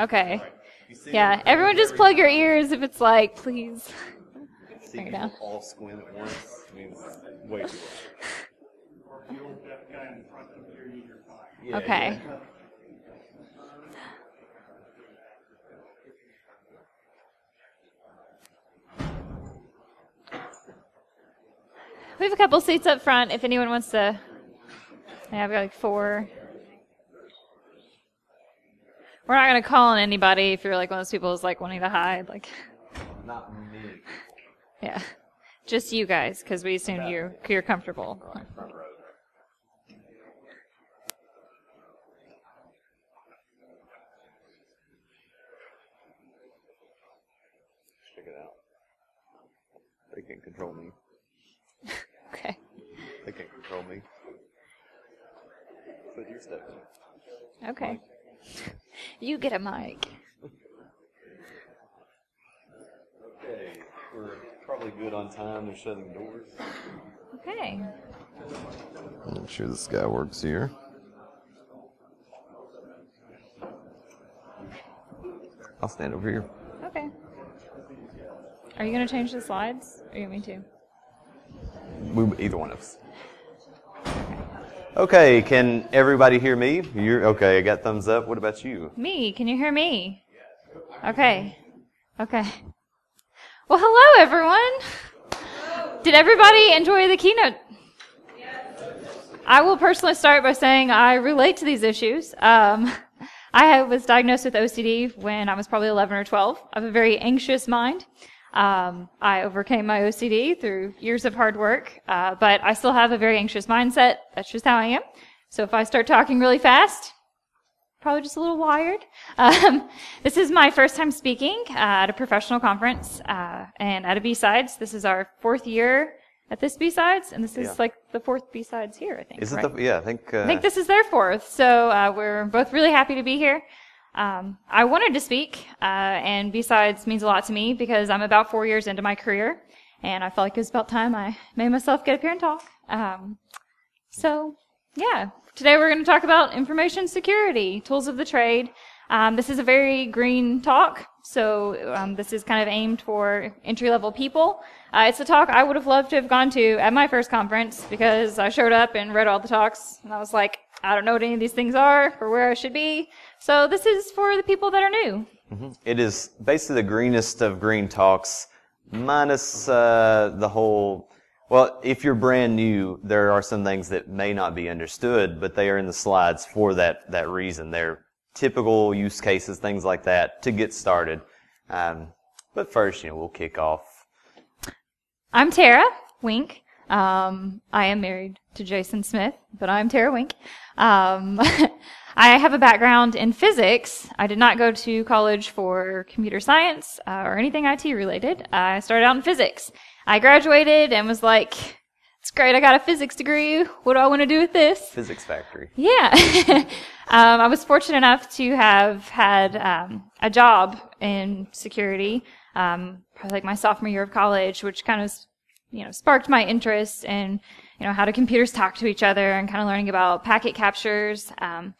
Okay. Yeah, everyone just plug your ears if it's like, please. See There you go. all squint at once means way too much. Okay. We have a couple seats up front if anyone wants to. Yeah, I've got like four. We're not going to call on anybody if you're like one of those people who's like wanting to hide. Like, Not me. yeah. Just you guys, because we assume you're, you're comfortable. Front row. Check it out. They can't control me. Okay. They can't control me. Put your in. Okay. You get a mic. Okay, we're probably good on time. They're shutting doors. Okay. Make sure this guy works here. I'll stand over here. Okay. Are you going to change the slides? Or you want me to? We, either one of us. Okay, can everybody hear me? You're okay. I got thumbs up. What about you? Me, can you hear me? Okay. Okay. Well, hello everyone. Did everybody enjoy the keynote? I will personally start by saying I relate to these issues. Um, I was diagnosed with OCD when I was probably 11 or 12. I have a very anxious mind. Um, I overcame my OCD through years of hard work, uh, but I still have a very anxious mindset. That's just how I am. So if I start talking really fast, probably just a little wired. Um, this is my first time speaking uh, at a professional conference uh, and at a B-Sides. This is our fourth year at this B-Sides, and this is Yeah. like the fourth B-Sides here, I think. Is it right? the? Yeah, I think. Uh, I think this is their fourth, so uh, we're both really happy to be here. Um, I wanted to speak, uh, and B-Sides means a lot to me because I'm about four years into my career, and I felt like it was about time I made myself get up here and talk. Um, so, yeah, today we're going to talk about information security, tools of the trade. Um, this is a very green talk, so um, this is kind of aimed for entry-level people. Uh, it's a talk I would have loved to have gone to at my first conference because I showed up and read all the talks, and I was like, I don't know what any of these things are or where I should be. So this is for the people that are new. It is basically the greenest of green talks, minus uh, the whole. Well, if you're brand new, there are some things that may not be understood, but they are in the slides for that that reason. They're typical use cases, things like that, to get started. Um, but first, you know, we'll kick off. I'm Tara Wink. Um, I am married to Jason Smith, but I'm Tara Wink. Um, I have a background in physics. I did not go to college for computer science uh, or anything IT related. I started out in physics. I graduated and was like, "It's great. I got a physics degree. What do I want to do with this?" Physics Factory. Yeah. um, I was fortunate enough to have had um, a job in security, um, probably like my sophomore year of college, which kind of, you know, sparked my interest in, you know, how do computers talk to each other and kind of learning about packet captures. Um,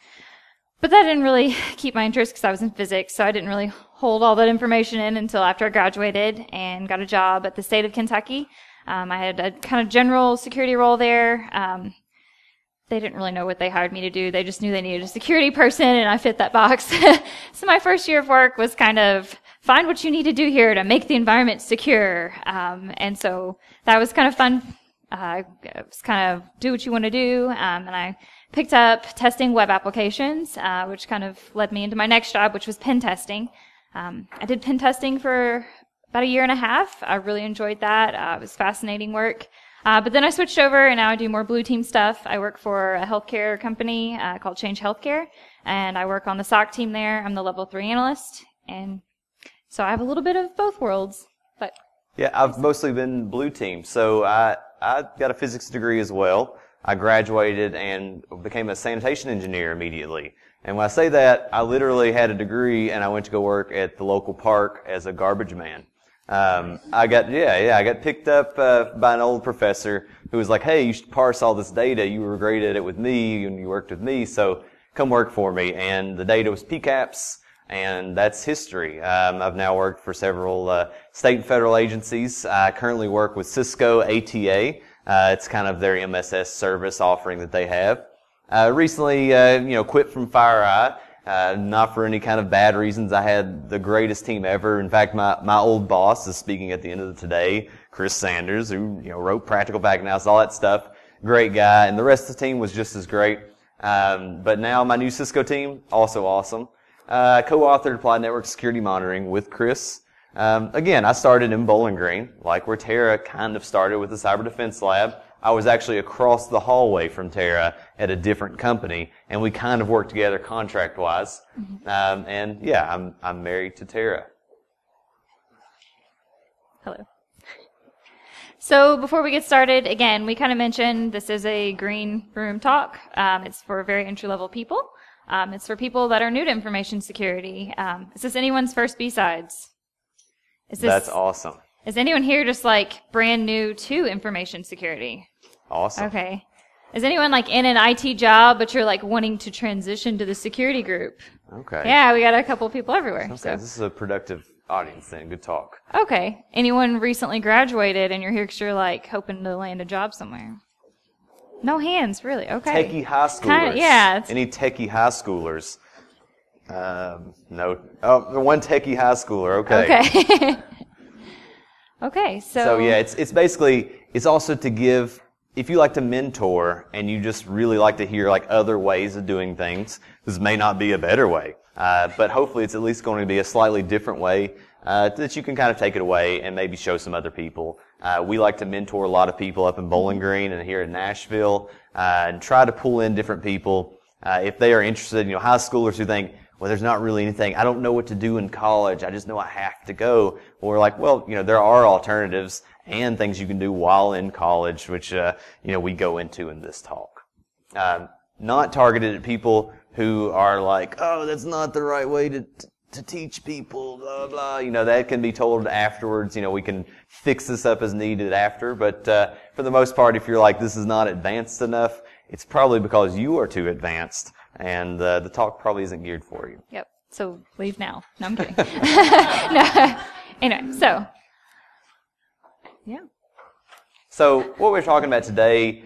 but that didn't really keep my interest because I was in physics, so I didn't really hold all that information in until after I graduated and got a job at the state of Kentucky. Um, I had a kind of general security role there. Um, they didn't really know what they hired me to do. They just knew they needed a security person, and I fit that box. so my first year of work was kind of find what you need to do here to make the environment secure. Um, and so that was kind of fun. Uh, was kind of do what you want to do. Um, and I picked up testing web applications, uh, which kind of led me into my next job, which was pen testing. Um, I did pen testing for about a year and a half. I really enjoyed that. Uh, it was fascinating work. Uh, but then I switched over and now I do more blue team stuff. I work for a healthcare company uh, called Change Healthcare, and I work on the SOC team there. I'm the level three analyst, and so I have a little bit of both worlds. But Yeah, I've mostly been blue team. So I, I got a physics degree as well. I graduated and became a sanitation engineer immediately. And when I say that, I literally had a degree and I went to go work at the local park as a garbage man. Um, I got, yeah, yeah, I got picked up, uh, by an old professor who was like, hey, you should parse all this data. You were great at it with me and you worked with me. So come work for me. And the data was PCAPs. And that's history. Um, I've now worked for several uh, state and federal agencies. I currently work with Cisco ATA. Uh, it's kind of their MSS service offering that they have. Uh, recently, uh, you know, quit from FireEye. Uh, not for any kind of bad reasons. I had the greatest team ever. In fact, my, my old boss is speaking at the end of the today, Chris Sanders, who, you know, wrote Practical Packet Analysis, all that stuff. Great guy. And the rest of the team was just as great. Um, but now my new Cisco team, also awesome. Uh, co-authored Applied Network Security Monitoring with Chris. Um, again, I started in Bowling Green, like where Tara kind of started with the Cyber Defense Lab. I was actually across the hallway from Tara at a different company, and we kind of worked together contract-wise. Mm-hmm. Um, and yeah, I'm I'm married to Tara. Hello. So before we get started, again, we kind of mentioned this is a green room talk. Um, it's for very entry level people. Um, it's for people that are new to information security. Um, is this anyone's first B sides? Is this, That's awesome. Is anyone here just like brand new to information security? Awesome. Okay. Is anyone like in an IT job, but you're like wanting to transition to the security group? Okay. Yeah, we got a couple people everywhere. Okay, so. this is a productive audience then. Good talk. Okay. Anyone recently graduated and you're here because you're like hoping to land a job somewhere? No hands, really. Okay. Techie high schoolers. Kinda, yeah. Any techie high schoolers? Um, no. Oh, one techie high schooler. Okay. Okay. okay. So. So yeah, it's it's basically it's also to give if you like to mentor and you just really like to hear like other ways of doing things, this may not be a better way, uh, but hopefully it's at least going to be a slightly different way uh, that you can kind of take it away and maybe show some other people. Uh, we like to mentor a lot of people up in Bowling Green and here in Nashville uh, and try to pull in different people uh, if they are interested. You know, high schoolers who think, well, there's not really anything. I don't know what to do in college. I just know I have to go. Well, we're like, well, you know, there are alternatives and things you can do while in college, which, uh, you know, we go into in this talk. Um, not targeted at people who are like, oh, that's not the right way to, to teach people, blah, blah. You know, that can be told afterwards. You know, we can fix this up as needed after. But, uh, for the most part, if you're like, this is not advanced enough, it's probably because you are too advanced and, uh, the talk probably isn't geared for you. Yep. So leave now. No, I'm kidding. no. Anyway, so yeah. So what we're talking about today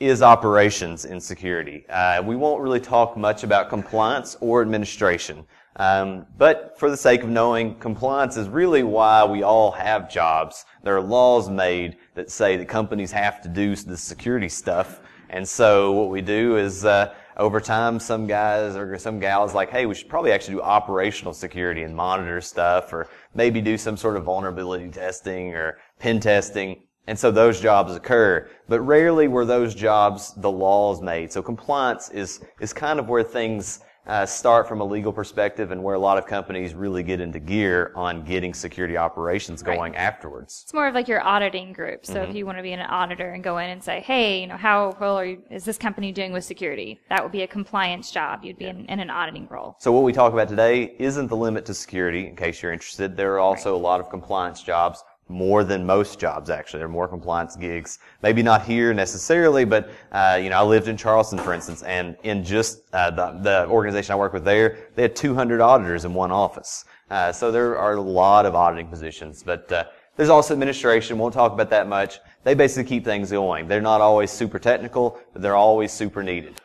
is operations in security. Uh, we won't really talk much about compliance or administration. Um, but for the sake of knowing, compliance is really why we all have jobs. There are laws made that say that companies have to do the security stuff. And so what we do is, uh, over time, some guys or some gals like, hey, we should probably actually do operational security and monitor stuff or maybe do some sort of vulnerability testing or pen testing. And so those jobs occur. But rarely were those jobs the laws made. So compliance is, is kind of where things uh, start from a legal perspective and where a lot of companies really get into gear on getting security operations going right. afterwards. It's more of like your auditing group. So mm-hmm. if you want to be an auditor and go in and say, hey, you know, how well are you, is this company doing with security? That would be a compliance job. You'd be yeah. in, in, an auditing role. So what we talk about today isn't the limit to security, in case you're interested. There are also right. a lot of compliance jobs more than most jobs actually. There are more compliance gigs. Maybe not here necessarily, but uh, you know, I lived in Charleston, for instance, and in just uh, the, the organization I work with there, they had 200 auditors in one office. Uh, so there are a lot of auditing positions, but uh, there's also administration. Won't talk about that much. They basically keep things going. They're not always super technical, but they're always super needed.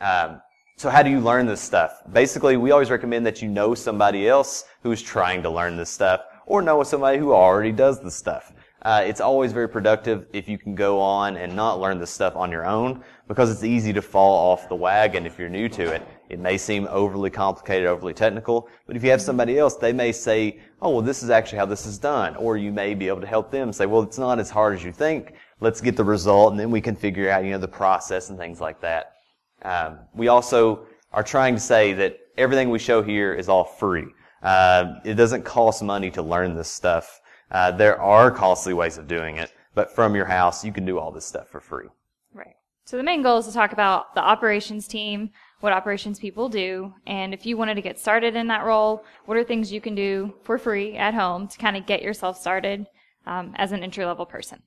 Um, so how do you learn this stuff? Basically, we always recommend that you know somebody else who's trying to learn this stuff or know somebody who already does the stuff. Uh, it's always very productive if you can go on and not learn this stuff on your own because it's easy to fall off the wagon if you're new to it. It may seem overly complicated, overly technical, but if you have somebody else, they may say, oh, well, this is actually how this is done. Or you may be able to help them say, well, it's not as hard as you think. Let's get the result and then we can figure out, you know, the process and things like that. Um, we also are trying to say that everything we show here is all free. Uh, it doesn't cost money to learn this stuff. Uh, there are costly ways of doing it, but from your house, you can do all this stuff for free. Right. So the main goal is to talk about the operations team, what operations people do, and if you wanted to get started in that role, what are things you can do for free at home to kind of get yourself started um, as an entry level person.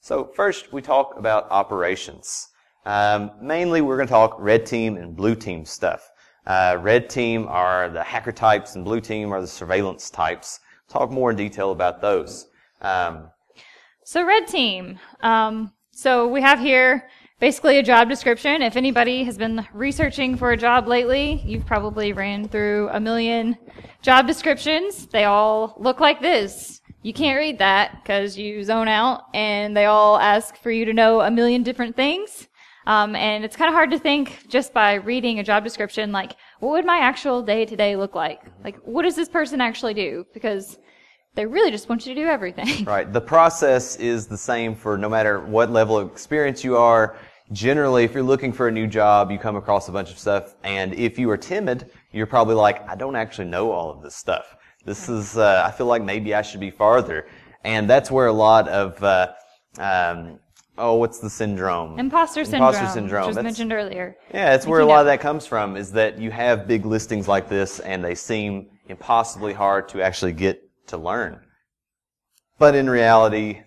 So first, we talk about operations. Um, mainly, we're going to talk red team and blue team stuff. Uh, red team are the hacker types, and blue team are the surveillance types. Talk more in detail about those. Um, so red team. Um, so we have here basically a job description. If anybody has been researching for a job lately, you've probably ran through a million job descriptions. They all look like this. You can't read that because you zone out and they all ask for you to know a million different things. Um, and it's kind of hard to think just by reading a job description, like, what would my actual day to day look like? Like, what does this person actually do? Because they really just want you to do everything. Right. The process is the same for no matter what level of experience you are generally, if you're looking for a new job, you come across a bunch of stuff, and if you are timid, you're probably like, I don't actually know all of this stuff. This is, uh, I feel like maybe I should be farther. And that's where a lot of, uh, um, oh, what's the syndrome? Imposter syndrome. Imposter syndrome. Which was that's, mentioned earlier. Yeah, that's where a lot of that comes from, is that you have big listings like this, and they seem impossibly hard to actually get to learn. But in reality,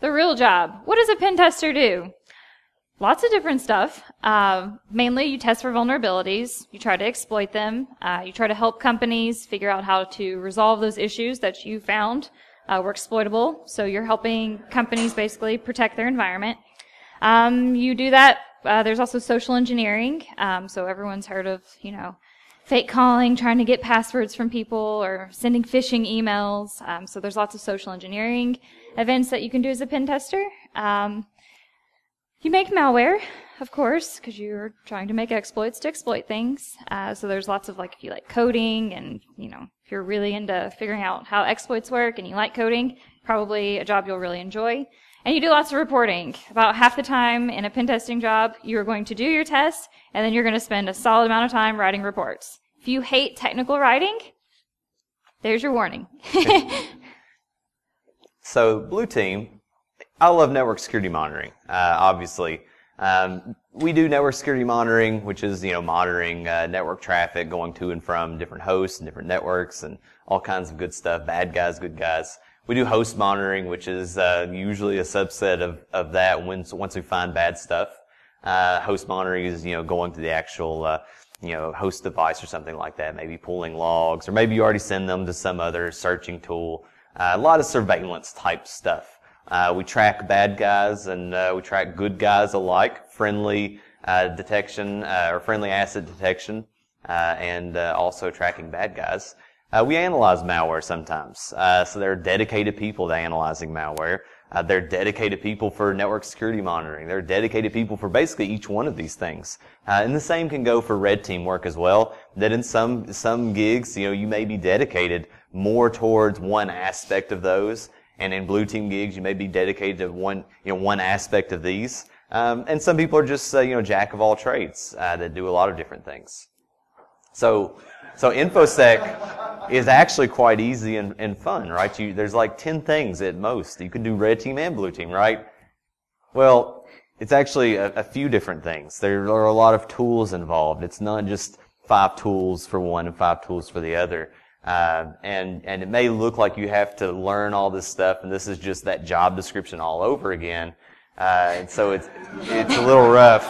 the real job. What does a pen tester do? Lots of different stuff. Uh, mainly, you test for vulnerabilities. You try to exploit them. Uh, you try to help companies figure out how to resolve those issues that you found uh, were exploitable. So you're helping companies basically protect their environment. Um, you do that. Uh, there's also social engineering. Um, so everyone's heard of, you know, fake calling, trying to get passwords from people, or sending phishing emails. Um, so there's lots of social engineering events that you can do as a pen tester. Um, you make malware, of course, because you're trying to make exploits to exploit things. Uh, so there's lots of like, if you like coding and, you know, if you're really into figuring out how exploits work and you like coding, probably a job you'll really enjoy. And you do lots of reporting. About half the time in a pen testing job, you're going to do your test and then you're going to spend a solid amount of time writing reports. If you hate technical writing, there's your warning. so blue team I love network security monitoring, uh, obviously. Um, we do network security monitoring, which is, you know, monitoring uh, network traffic going to and from different hosts and different networks and all kinds of good stuff, bad guys, good guys. We do host monitoring, which is uh, usually a subset of, of that once, once we find bad stuff. Uh, host monitoring is, you know, going to the actual, uh, you know, host device or something like that, maybe pulling logs, or maybe you already send them to some other searching tool. Uh, a lot of surveillance type stuff. Uh, we track bad guys and uh, we track good guys alike, friendly uh, detection uh, or friendly asset detection, uh, and uh, also tracking bad guys. we analyze malware sometimes, so there are dedicated people to analyzing malware. Uh, they're dedicated people for network security monitoring. They're dedicated people for basically each one of these things. Uh, and the same can go for red team work as well. That in some some gigs, you know, you may be dedicated more towards one aspect of those, and in blue team gigs, you may be dedicated to one, you know, one aspect of these. Um, and some people are just, uh, you know, jack of all trades uh, that do a lot of different things. So, so infosec is actually quite easy and, and fun, right? You, there's like ten things at most. You can do red team and blue team, right? Well, it's actually a, a few different things. There are a lot of tools involved. It's not just five tools for one and five tools for the other. Uh, and and it may look like you have to learn all this stuff, and this is just that job description all over again. Uh, and so it's it's a little rough.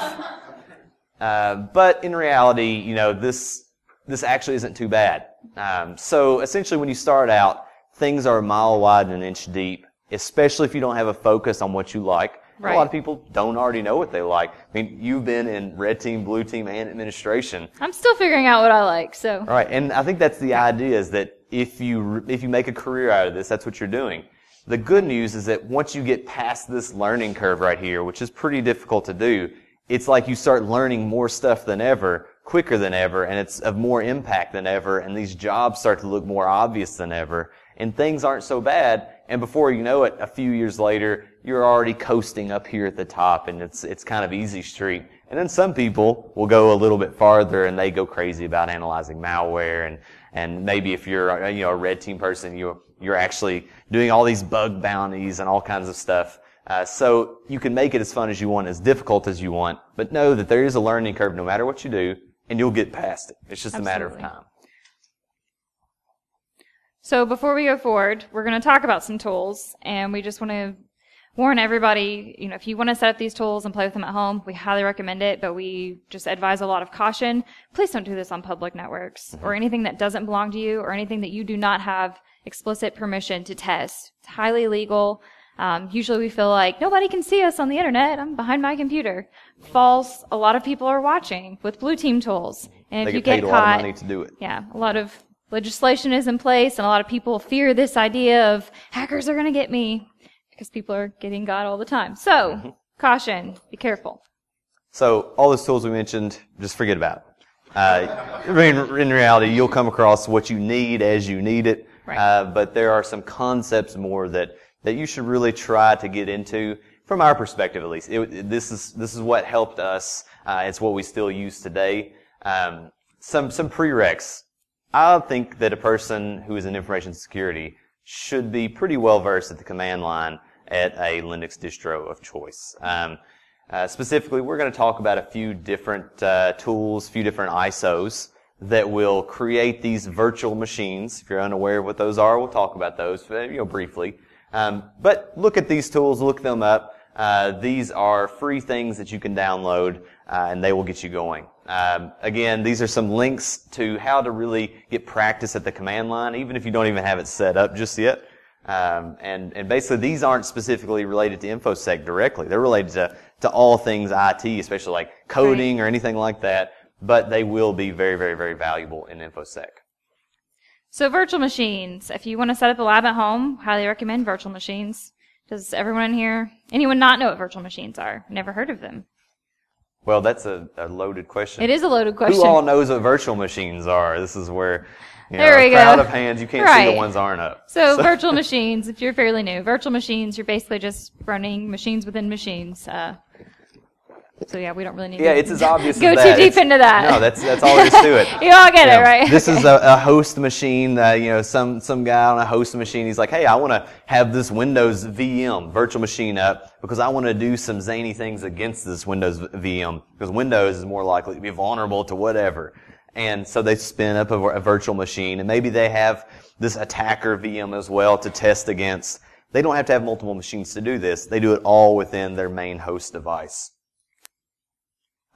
Uh, but in reality, you know this this actually isn't too bad. Um, so essentially, when you start out, things are a mile wide and an inch deep, especially if you don't have a focus on what you like. Right. A lot of people don't already know what they like. I mean, you've been in red team, blue team, and administration. I'm still figuring out what I like. So. All right, and I think that's the idea is that if you if you make a career out of this, that's what you're doing. The good news is that once you get past this learning curve right here, which is pretty difficult to do, it's like you start learning more stuff than ever, quicker than ever, and it's of more impact than ever, and these jobs start to look more obvious than ever, and things aren't so bad, and before you know it, a few years later, you're already coasting up here at the top and it's, it's kind of easy street. And then some people will go a little bit farther and they go crazy about analyzing malware and, and maybe if you're, a, you know, a red team person, you're, you're actually doing all these bug bounties and all kinds of stuff. Uh, so you can make it as fun as you want, as difficult as you want, but know that there is a learning curve no matter what you do, and you'll get past it. It's just Absolutely. a matter of time. So before we go forward, we're going to talk about some tools, and we just want to warn everybody, you know, if you want to set up these tools and play with them at home, we highly recommend it, but we just advise a lot of caution. Please don't do this on public networks or anything that doesn't belong to you or anything that you do not have explicit permission to test. It's highly illegal. Um, usually we feel like nobody can see us on the internet. I'm behind my computer. False. A lot of people are watching with blue team tools. And They if you get paid get a lot caught, of money to do it. yeah, a lot of legislation is in place and a lot of people fear this idea of hackers are going to get me because people are getting got all the time. So, Mm-hmm. caution, be careful. So all those tools we mentioned, just forget about. Uh, I mean, in reality, you'll come across what you need as you need it. Right. Uh, but there are some concepts more that, that you should really try to get into, from our perspective at least. It, this is this is what helped us. Uh, it's what we still use today. Um, some some prereqs. I think that a person who is in information security should be pretty well versed at the command line at a Linux distro of choice. Um, uh, specifically, we're going to talk about a few different uh, tools, a few different ISOs that will create these virtual machines. If you're unaware of what those are, we'll talk about those, uh, you know, briefly. Um, but look at these tools, look them up. Uh, these are free things that you can download, uh, and they will get you going. Um, again, these are some links to how to really get practice at the command line, even if you don't even have it set up just yet. Um, and, and basically these aren't specifically related to InfoSec directly. They're related to, to all things IT, especially like coding or anything like that. But they will be very, very, very valuable in InfoSec. So, virtual machines. If you want to set up a lab at home, highly recommend virtual machines. Does everyone in here, anyone not know what virtual machines are? Never heard of them. Well, that's a, a loaded question. It is a loaded question. Who all knows what virtual machines are? This is where, you know, There a we crowd go. of hands, you can't see the ones aren't up. So, virtual machines, if you're fairly new, virtual machines, you're basically just running machines within machines. Uh, so yeah, we don't really need Yeah, to it's as obvious go as that. Go too deep It's- into that. No, that's that's all there is to it. you all get Yeah. it, right? This is a, a host machine. That, you know, some some guy on a host machine. He's like, "Hey, I want to have this Windows VM virtual machine up because I want to do some zany things against this Windows VM because Windows is more likely to be vulnerable to whatever." And so they spin up a, a virtual machine, and maybe they have this attacker VM as well to test against. They don't have to have multiple machines to do this. They do it all within their main host device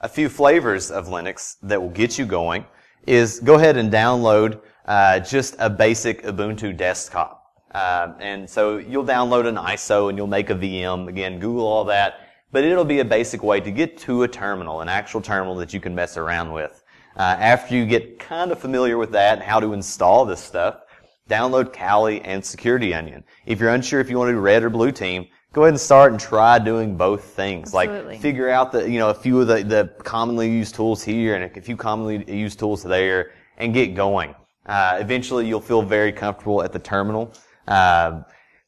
a few flavors of Linux that will get you going is go ahead and download uh, just a basic Ubuntu desktop. Um, and so you'll download an ISO and you'll make a VM. Again, Google all that. But it'll be a basic way to get to a terminal, an actual terminal that you can mess around with. Uh, after you get kind of familiar with that and how to install this stuff, download Kali and Security Onion. If you're unsure if you want to do red or blue team, go ahead and start and try doing both things. Absolutely. Like figure out the you know a few of the, the commonly used tools here and a few commonly used tools there, and get going. Uh, eventually, you'll feel very comfortable at the terminal. Uh,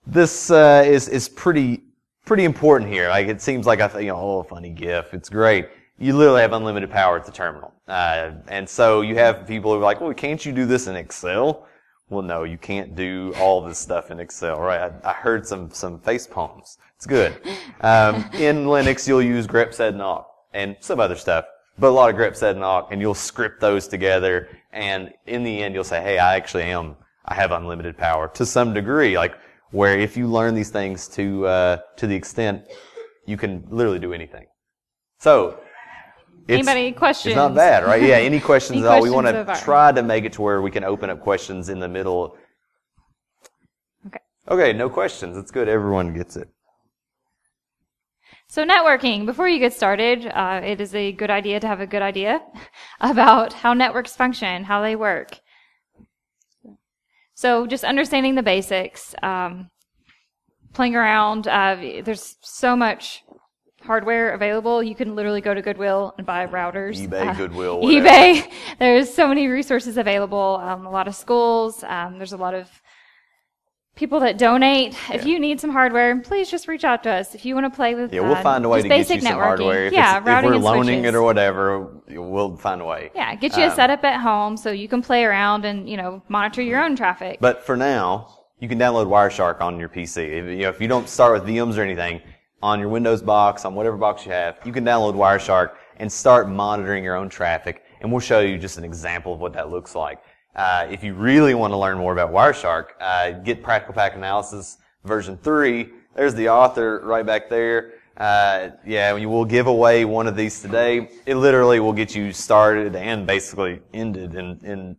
this uh, is is pretty pretty important here. Like it seems like a you know oh funny GIF. It's great. You literally have unlimited power at the terminal, uh, and so you have people who are like, well, can't you do this in Excel? Well, no, you can't do all this stuff in Excel, right? I, I heard some some face palms. It's good. Um, in Linux, you'll use grep and awk and some other stuff, but a lot of grep and awk, and you'll script those together. And in the end, you'll say, "Hey, I actually am. I have unlimited power to some degree." Like where if you learn these things to uh, to the extent you can literally do anything. So. It's, Anybody questions? It's not bad, right? Yeah. Any questions Any at all? We want to try to make it to where we can open up questions in the middle. Okay. Okay, no questions. It's good. Everyone gets it. So networking, before you get started, uh, it is a good idea to have a good idea about how networks function, how they work. So just understanding the basics, um, playing around. Uh, there's so much hardware available. You can literally go to Goodwill and buy routers. eBay, Uh, Goodwill, whatever. eBay. There's so many resources available. Um, a lot of schools. Um, there's a lot of people that donate. If you need some hardware, please just reach out to us. If you want to play with Yeah, we'll uh, find a way to get you some networking. hardware. If, yeah, it's, if routing we're loaning switches. it or whatever, we'll find a way. Yeah, get you a Um, setup at home so you can play around and you know monitor your own traffic. But for now, you can download Wireshark on your PC. If, you know, if you don't start with VMs or anything, on your Windows box, on whatever box you have, you can download Wireshark and start monitoring your own traffic. And we'll show you just an example of what that looks like. Uh, if you really want to learn more about Wireshark, uh, get Practical Packet Analysis version 3. there's the author right back there. Uh, yeah, we will give away one of these today. It literally will get you started and basically ended in, in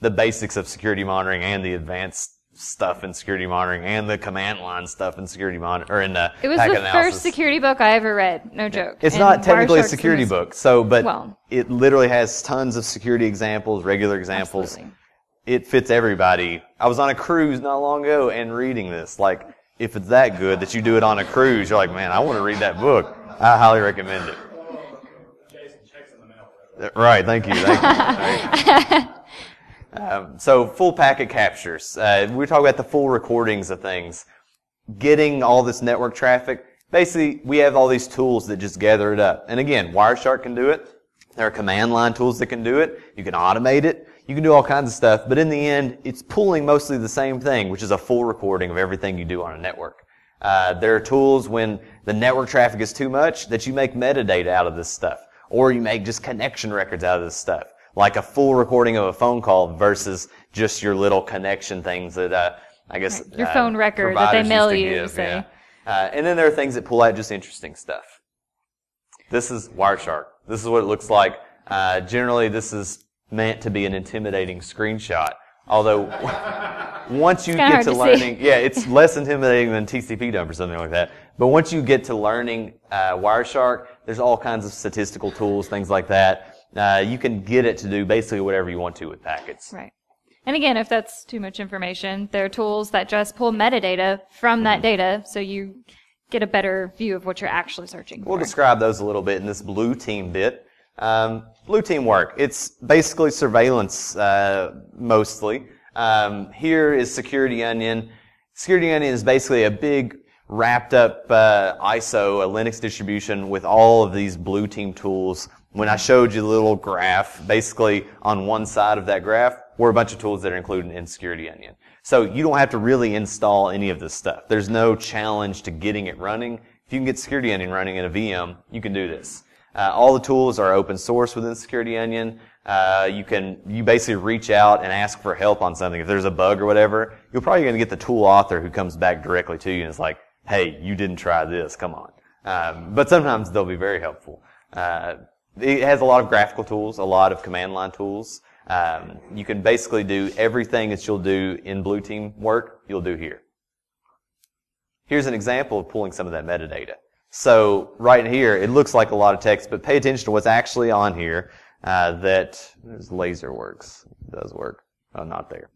the basics of security monitoring and the advanced stuff in security monitoring and the command line stuff in security monitoring or in the It was the analysis. first security book I ever read. No joke. It's And not technically a security most- book, so but Well- it literally has tons of security examples, regular examples. Absolutely. It fits everybody. I was on a cruise not long ago and reading this. Like, if it's that good that you do it on a cruise, you're like, man, I want to read that book. I highly recommend it. Jason checks in the mail. Right. Thank you. Thank you. um, so full packet captures. Uh, we're talking about the full recordings of things. Getting all this network traffic. Basically, we have all these tools that just gather it up. And again, Wireshark can do it. There are command line tools that can do it. You can automate it. You can do all kinds of stuff. But in the end, it's pulling mostly the same thing, which is a full recording of everything you do on a network. Uh, there are tools when the network traffic is too much that you make metadata out of this stuff, or you make just connection records out of this stuff, like a full recording of a phone call versus just your little connection things that uh, I guess Right. Your uh, phone record that they mail you, give, yeah. Uh, and then there are things that pull out just interesting stuff. This is Wireshark. This is what it looks like. Uh, generally, this is meant to be an intimidating screenshot. Although, once you get to to learning, yeah, it's less intimidating than TCP dump or something like that. But once you get to learning uh, Wireshark, there's all kinds of statistical tools, things like that. Uh, you can get it to do basically whatever you want to with packets. Right. And again, if that's too much information, there are tools that just pull metadata from Mm-hmm. that data so you get a better view of what you're actually searching We'll for. describe those a little bit in this blue team bit. Um, blue team work. It's basically surveillance, uh, mostly. Um, here is Security Onion. Security Onion is basically a big wrapped up uh, ISO, a Linux distribution with all of these blue team tools. When I showed you the little graph, basically on one side of that graph were a bunch of tools that are included in Security Onion. So you don't have to really install any of this stuff. There's no challenge to getting it running. If you can get Security Onion running in a VM, you can do this. Uh, all the tools are open source within Security Onion. Uh, you can you basically reach out and ask for help on something. If there's a bug or whatever, you're probably going to get the tool author who comes back directly to you and is like, "Hey, you didn't try this. Come on." Um, but sometimes they'll be very helpful. Uh, it has a lot of graphical tools, a lot of command line tools. Um, you can basically do everything that you'll do in Blue Team work, you'll do here. Here's an example of pulling some of that metadata. So right here, it looks like a lot of text, but pay attention to what's actually on here. Uh, that there's laser works, it does work. Oh, not there.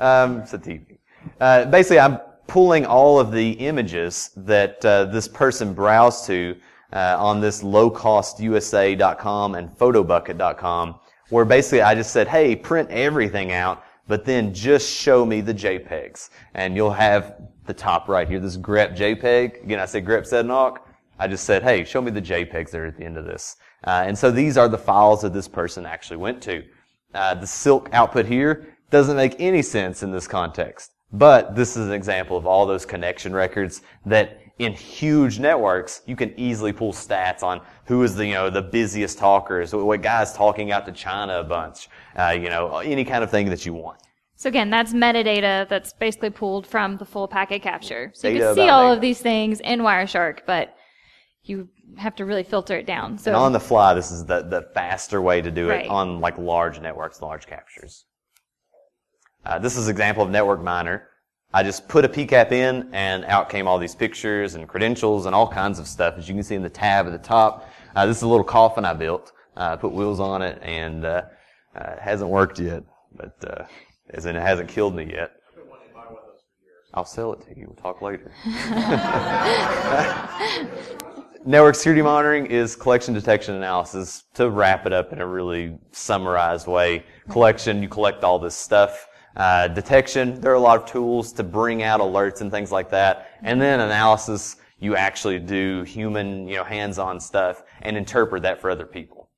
Um, it's a TV. Uh, basically, I'm pulling all of the images that uh, this person browsed to uh, on this lowcostusa.com and photobucket.com, where basically I just said, "Hey, print everything out." But then just show me the JPEGs. And you'll have the top right here, this grep JPEG. Again, I said grep sed and awk. I just said, hey, show me the JPEGs that are at the end of this. Uh, and so these are the files that this person actually went to. Uh, the silk output here doesn't make any sense in this context. But this is an example of all those connection records that in huge networks, you can easily pull stats on who is the, you know, the busiest talkers, what guy's talking out to China a bunch, uh, you know, any kind of thing that you want. So again, that's metadata that's basically pulled from the full packet capture. So you Data can see all data. of these things in Wireshark, but you have to really filter it down. So And on the fly, this is the, the faster way to do Right. it on like large networks, large captures. Uh, this is an example of Network Miner. I just put a PCAP in and out came all these pictures and credentials and all kinds of stuff. As you can see in the tab at the top, uh, this is a little coffin I built. Uh, I put wheels on it and uh, uh, it hasn't worked yet, but uh, as in it hasn't killed me yet. I'll sell it to you. We'll talk later. Network security monitoring is collection detection analysis. To wrap it up in a really summarized way, collection, you collect all this stuff. Uh, detection, there are a lot of tools to bring out alerts and things like that. And then analysis, you actually do human, you know, hands-on stuff and interpret that for other people.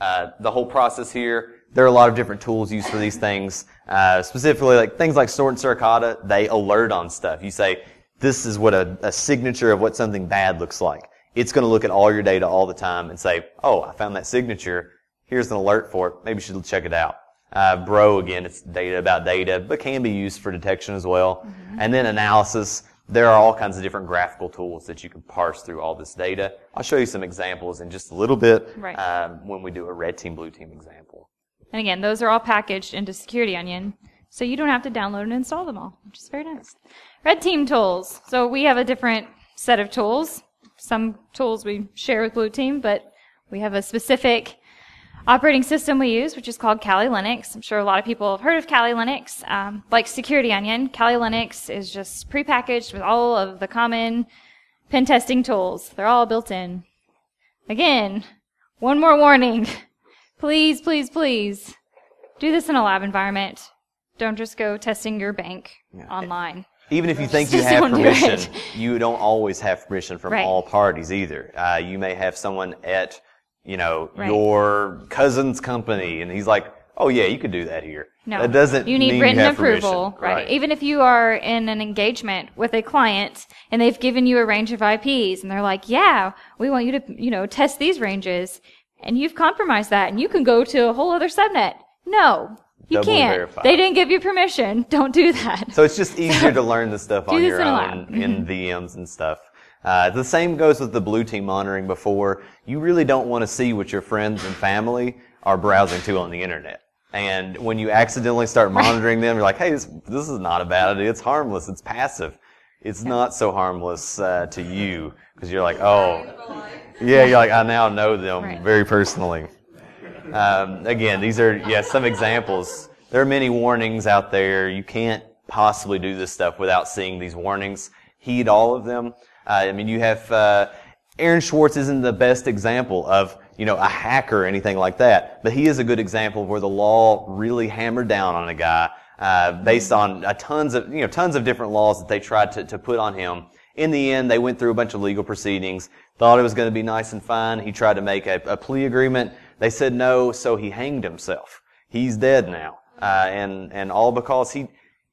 Uh, the whole process here, there are a lot of different tools used for these things. Uh, specifically, like things like Snort and Suricata, they alert on stuff. You say, this is what a, a signature of what something bad looks like. It's going to look at all your data all the time and say, oh, I found that signature. Here's an alert for it. Maybe you should check it out. Uh, Bro, again, it's data about data, but can be used for detection as well. Mm-hmm. And then analysis. There are all kinds of different graphical tools that you can parse through all this data. I'll show you some examples in just a little bit Right. um, when we do a red team, blue team example. And again, those are all packaged into Security Onion, so you don't have to download and install them all, which is very nice. Red Team tools. So we have a different set of tools. Some tools we share with Blue Team, but we have a specific operating system we use, which is called Kali Linux. I'm sure a lot of people have heard of Kali Linux. Um, like Security Onion, Kali Linux is just prepackaged with all of the common pen testing tools. They're all built in. Again, one more warning. Please, please, please do this in a lab environment. Don't just go testing your bank online. Even if you think you have don't do permission, you don't always have permission from Right. all parties either. Uh, you may have someone at, you know, Right. your cousin's company, and he's like, "Oh yeah, you could do that here." No, that doesn't You need written you approval, permission. right. Even if you are in an engagement with a client and they've given you a range of IPs and they're like, "Yeah, we want you to, you know, test these ranges," and you've compromised that, and you can go to a whole other subnet. No, you Doubly can't. They didn't give you permission. Don't do that. So it's just easier to learn the stuff on your own. Mm-hmm. in VMs and stuff. Uh, the same goes with the blue team monitoring before. You really don't want to see what your friends and family are browsing to on the internet. And when you accidentally start monitoring them, you're like, hey, this, this is not a bad idea. It's harmless. It's passive. It's not so harmless uh, to you because you're like, oh, yeah, you're like, I now know them Right. very personally. Um, again, these are yeah some examples. There are many warnings out there. You can't possibly do this stuff without seeing these warnings. Heed all of them. Uh, I mean, you have uh, Aaron Swartz isn't the best example of you know a hacker or anything like that, but he is a good example of where the law really hammered down on a guy uh, based on a tons of you know tons of different laws that they tried to, to put on him. In the end, they went through a bunch of legal proceedings, thought it was going to be nice and fine. He tried to make a, a plea agreement. They said no, so he hanged himself. He's dead now. Uh, and, and all because he,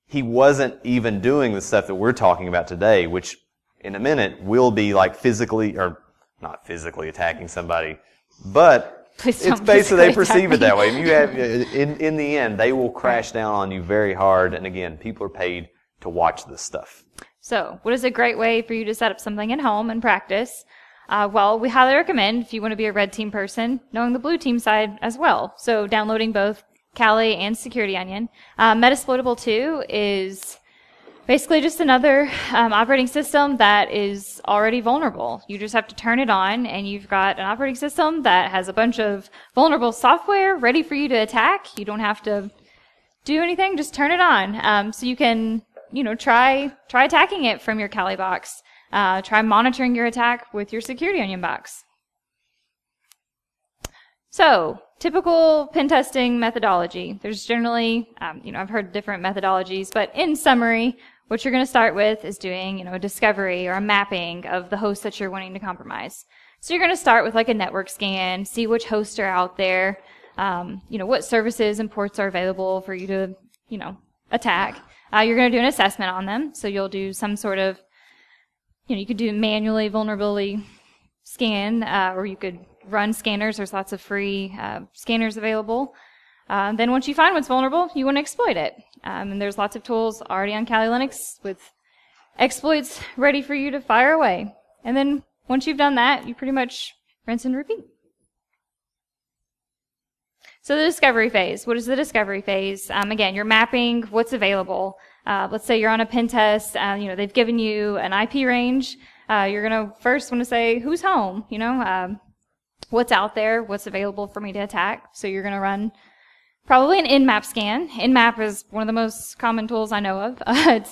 he wasn't even doing the stuff that we're talking about today, which in a minute will be like physically, or not physically attacking somebody, but it's basically they perceive it that way. You have, in, in the end, they will crash down on you very hard. And again, people are paid to watch this stuff. So, what is a great way for you to set up something at home and practice? Uh, well, we highly recommend if you want to be a red team person, knowing the blue team side as well. So, downloading both Kali and Security Onion. Uh, Metasploitable 2 is basically just another um, operating system that is already vulnerable. You just have to turn it on, and you've got an operating system that has a bunch of vulnerable software ready for you to attack. You don't have to do anything, just turn it on. Um, so you can, you know, try try attacking it from your Kali box. Uh, try monitoring your attack with your Security Onion box. So, typical pen testing methodology. There's generally, um, you know, I've heard different methodologies, but in summary, what you're going to start with is doing, you know, a discovery or a mapping of the hosts that you're wanting to compromise. So you're going to start with like a network scan, see which hosts are out there, um, you know, what services and ports are available for you to, you know, attack. Uh, you're going to do an assessment on them. So you'll do some sort of, you know, you could do manually vulnerability scan, uh, or you could run scanners. There's lots of free uh, scanners available. Uh, then once you find what's vulnerable, you want to exploit it. Um, and there's lots of tools already on Kali Linux with exploits ready for you to fire away. And then once you've done that, you pretty much rinse and repeat. So the discovery phase. What is the discovery phase? Um, again, you're mapping what's available. Uh, let's say you're on a pen test. Uh, you know they've given you an IP range. Uh, you're gonna first want to say who's home. You know um, what's out there, what's available for me to attack. So you're gonna run probably an nmap scan. Nmap is one of the most common tools I know of. Uh, it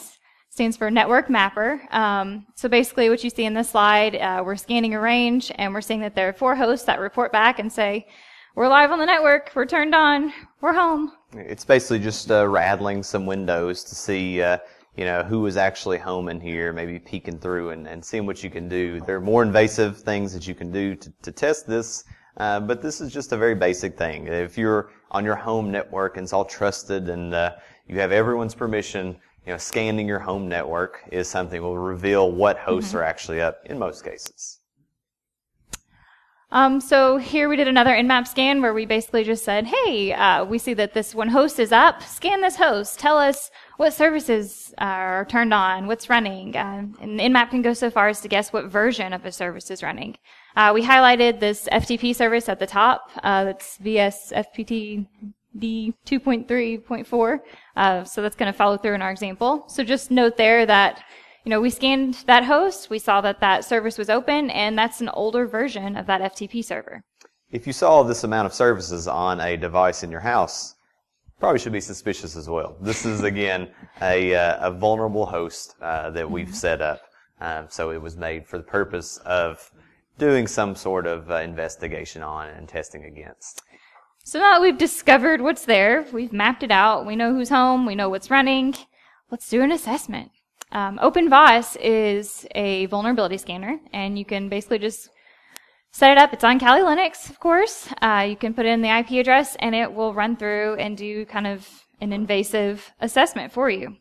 stands for Network Mapper. Um, so basically, what you see in this slide, uh, we're scanning a range, and we're seeing that there are four hosts that report back and say, "We're live on the network. We're turned on. We're home." It's basically just uh, rattling some windows to see, uh, you know, who is actually home in here, maybe peeking through and, and seeing what you can do. There are more invasive things that you can do to, to test this, uh, but this is just a very basic thing. If you're on your home network and it's all trusted and uh, you have everyone's permission, you know, scanning your home network is something that will reveal what hosts are actually up in most cases. Um, so here we did another nmap scan where we basically just said, hey, uh, we see that this one host is up. Scan this host. Tell us what services are turned on, what's running. Uh, and nmap can go so far as to guess what version of a service is running. Uh, we highlighted this FTP service at the top. Uh, that's VSFPT D 2.3.4. Uh, so that's going to follow through in our example. So just note there that you know, we scanned that host, we saw that that service was open, and that's an older version of that FTP server. If you saw this amount of services on a device in your house, probably should be suspicious as well. This is again a, uh, a vulnerable host uh, that we've set up. Um, so it was made for the purpose of doing some sort of uh, investigation on and testing against. So now that we've discovered what's there, we've mapped it out, we know who's home, we know what's running, let's do an assessment. Um, OpenVAS is a vulnerability scanner, and you can basically just set it up. It's on Kali Linux, of course. Uh, you can put in the IP address, and it will run through and do kind of an invasive assessment for you.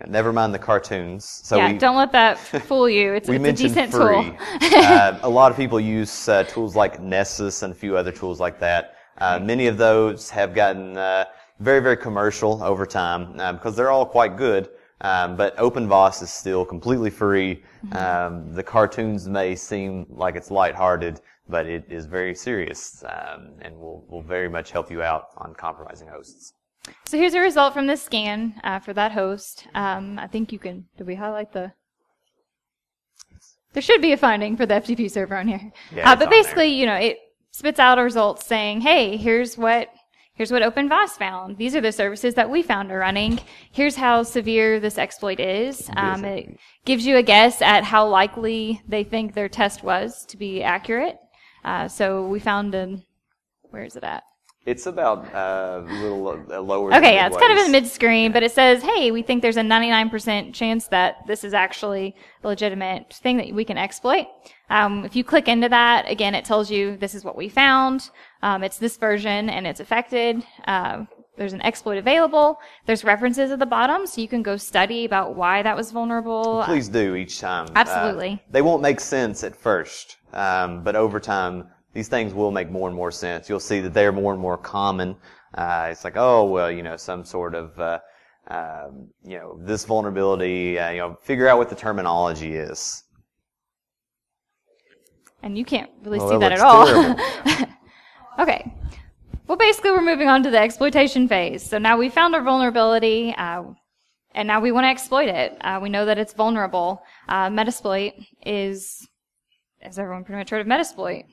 And never mind the cartoons. So yeah, we, don't let that fool you. It's, we it's a mentioned decent free. tool. uh, a lot of people use uh, tools like Nessus and a few other tools like that. Uh, many of those have gotten uh, very, very commercial over time uh, because they're all quite good. Um, but OpenVAS is still completely free. Um, the cartoons may seem like it's lighthearted, but it is very serious um, and will, will very much help you out on compromising hosts. So here's a result from this scan uh, for that host. Um, I think you can. Did we highlight the? There should be a finding for the FTP server on here. Yeah, uh, but on there. basically, you know, it spits out a result saying, "Hey, here's what here's what OpenVAS found. These are the services that we found are running. Here's how severe this exploit is. Um, it gives you a guess at how likely they think their test was to be accurate. Uh, so we found a where is it at? It's about uh, a little uh, lower. than Okay, yeah, it's kind of in the mid screen, but it says, hey, we think there's a 99% chance that this is actually a legitimate thing that we can exploit. Um, if you click into that, again, it tells you this is what we found. Um, it's this version and it's affected. Uh, there's an exploit available. There's references at the bottom, so you can go study about why that was vulnerable. Please do each time. Absolutely. Uh, they won't make sense at first, um, but over time, these things will make more and more sense. You'll see that they're more and more common. Uh, it's like, oh, well, you know, some sort of, uh, um, you know, this vulnerability, uh, you know, figure out what the terminology is. and you can't really Well, see that that at all. okay. Well, basically, we're moving on to the exploitation phase. So now we found our vulnerability, uh, and now we want to exploit it. Uh, we know that it's vulnerable. Uh, Metasploit is, has everyone pretty much heard of Metasploit?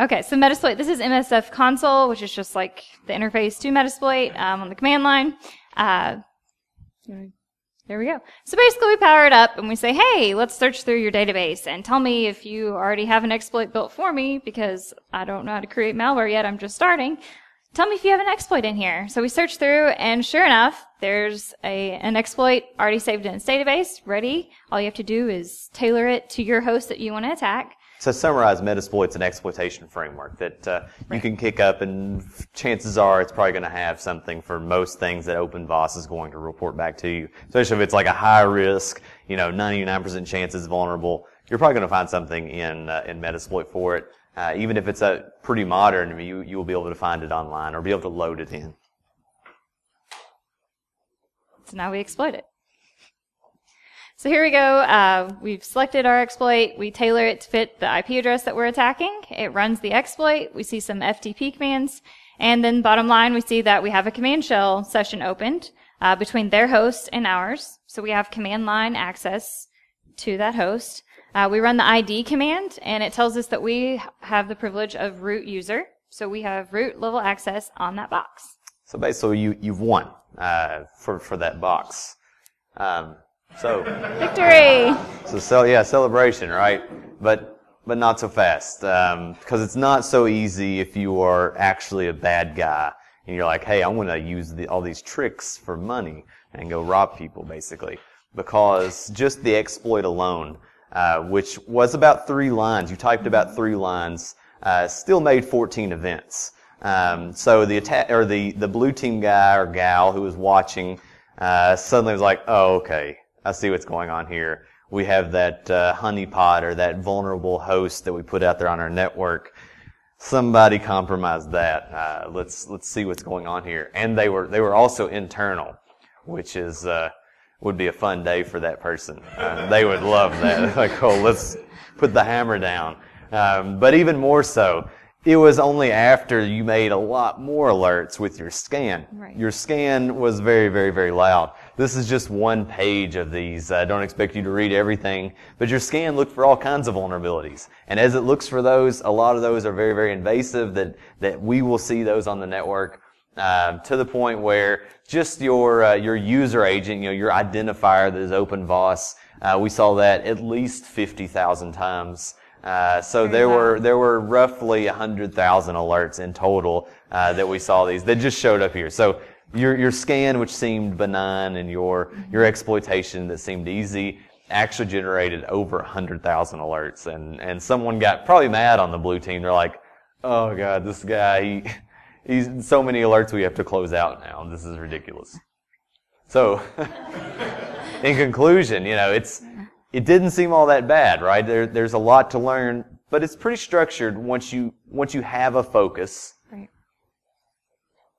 Okay, so Metasploit, this is MSF console, which is just like the interface to Metasploit um, on the command line. Uh, there we go. So basically we power it up and we say, hey, let's search through your database and tell me if you already have an exploit built for me because I don't know how to create malware yet. I'm just starting. Tell me if you have an exploit in here. So we search through and sure enough, there's a, an exploit already saved in its database, ready. All you have to do is tailor it to your host that you want to attack. So to summarize, Metasploit's an exploitation framework that uh, you can kick up, and chances are it's probably going to have something for most things that OpenVAS is going to report back to you. Especially if it's like a high risk, you know, 99% chance it's vulnerable. You're probably going to find something in uh, in Metasploit for it. Uh, even if it's a pretty modern, you you will be able to find it online or be able to load it in. So now we exploit it. So here we go. Uh, we've selected our exploit. We tailor it to fit the IP address that we're attacking. It runs the exploit. We see some FTP commands. And then bottom line, we see that we have a command shell session opened uh, between their host and ours. So we have command line access to that host. Uh, we run the ID command, and it tells us that we have the privilege of root user. So we have root level access on that box. So basically, you you've won uh, for for that box. Um, so Victory! So, so yeah, celebration, right? But but not so fast because it's not so easy if you are actually a bad guy and you're like, hey, I'm going to use the, all these tricks for money and go rob people, basically. Because just the exploit alone, uh, which was about three lines, you typed about three lines, uh, still made 14 events. Um, so the attack or the the blue team guy or gal who was watching uh, suddenly was like, oh, okay, I see what's going on here. we have that uh, honeypot or that vulnerable host that we put out there on our network. Somebody compromised that. Uh, let's let's see what's going on here. And they were they were also internal, which is uh, would be a fun day for that person. Uh, they would love that. like, oh, let's put the hammer down. Um, but even more so, it was only after you made a lot more alerts with your scan. Right. Your scan was very, very, very loud. This is just one page of these. I don't expect you to read everything, but your scan looked for all kinds of vulnerabilities. And as it looks for those, a lot of those are very, very invasive that, that we will see those on the network. Uh, to the point where just your uh, your user agent, you know, your identifier that is OpenVAS, uh, we saw that at least fifty thousand times. Uh, so there were there were roughly 100,000 alerts in total uh, that we saw these that just showed up here. So your your scan, which seemed benign, and your your exploitation that seemed easy, actually generated over 100,000 alerts. And and someone got probably mad on the blue team. They're like, "Oh God, this guy, he, he's so many alerts we have to close out now. This is ridiculous." So, in conclusion, you know, it's it didn't seem all that bad, right? There, there's a lot to learn, but it's pretty structured once you once you have a focus. Right.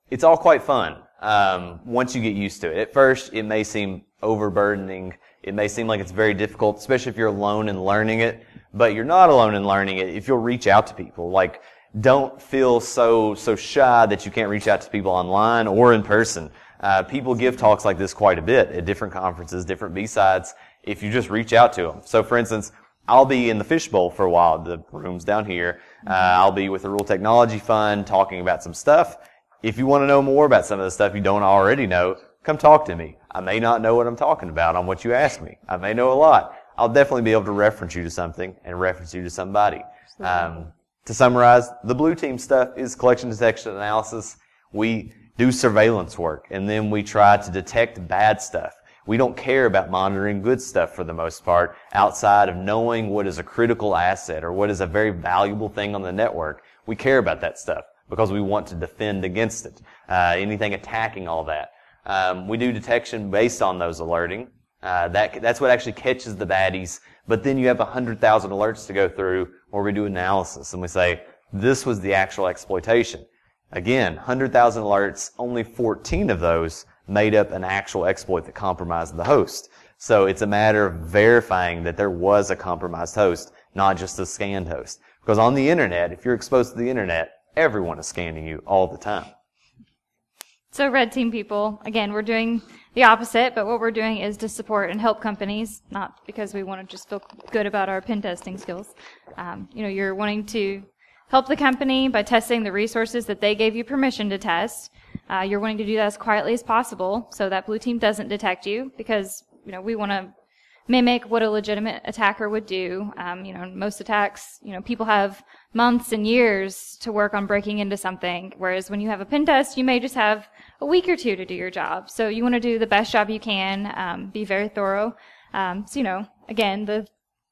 It's all quite fun um, once you get used to it. At first, it may seem overburdening. It may seem like it's very difficult, especially if you're alone in learning it. But you're not alone in learning it if you'll reach out to people. Like, don't feel so so shy that you can't reach out to people online or in person. Uh, people give talks like this quite a bit at different conferences, different B-sides, if you just reach out to them. So for instance, I'll be in the fishbowl for a while, the room's down here. Uh, I'll be with the Rural Technology Fund talking about some stuff. If you want to know more about some of the stuff you don't already know, come talk to me. I may not know what I'm talking about on what you ask me. I may know a lot. I'll definitely be able to reference you to something and reference you to somebody. Um, to summarize, the blue team stuff is collection detection analysis. We do surveillance work and then we try to detect bad stuff. We don't care about monitoring good stuff for the most part outside of knowing what is a critical asset or what is a very valuable thing on the network. We care about that stuff because we want to defend against it. Uh, anything attacking all that. Um, we do detection based on those alerting. Uh, that, that's what actually catches the baddies. But then you have 100,000 alerts to go through where we do analysis and we say, this was the actual exploitation. Again, 100,000 alerts, only 14 of those made up an actual exploit that compromised the host. So it's a matter of verifying that there was a compromised host, not just a scanned host. Because on the internet, if you're exposed to the internet, everyone is scanning you all the time. So red team people, again, we're doing the opposite, but what we're doing is to support and help companies, not because we want to just feel good about our pen testing skills. Um, you know, you're wanting to help the company by testing the resources that they gave you permission to test. Uh, you're wanting to do that as quietly as possible so that blue team doesn't detect you because, you know, we want to mimic what a legitimate attacker would do. Um, you know, most attacks, you know, people have months and years to work on breaking into something, whereas when you have a pen test, you may just have a week or two to do your job. So you want to do the best job you can, um, be very thorough. Um, so you know, again, the